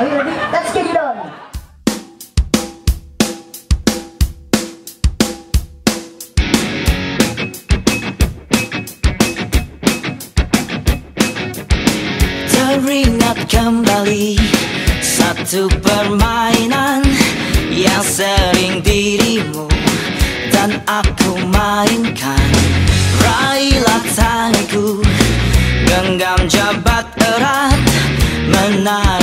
Are you ready? Let's get it on. Teringat kembali satu permainan yang sering dirimu dan aku mainkan Raihlah tanganku Genggam jabat erat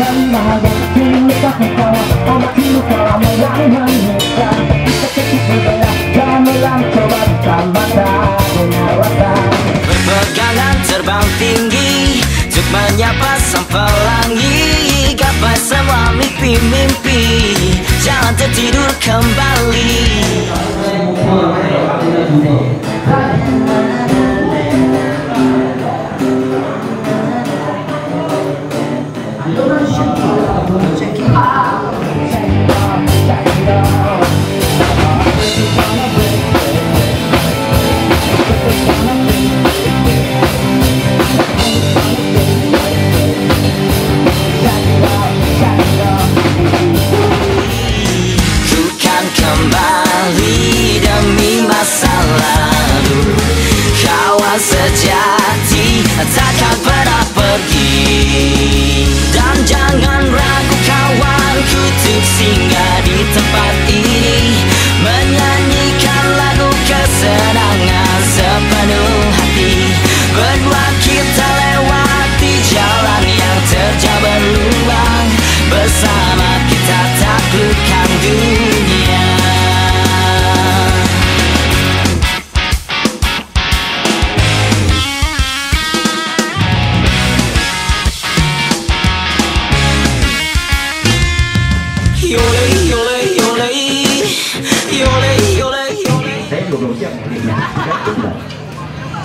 한 나가 길을 닦을 거야 어마 길로 걸어 널 향한 내가 이따 깨끗할 거야 잠을 안깨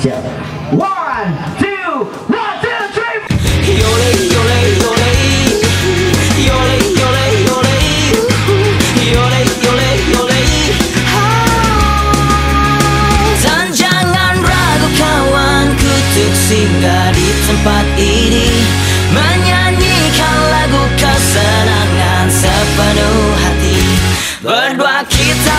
Jangan ragu kawan singgah tempat ini. Menyanyikan lagu kesenangan sepenuh hati. Berdua kita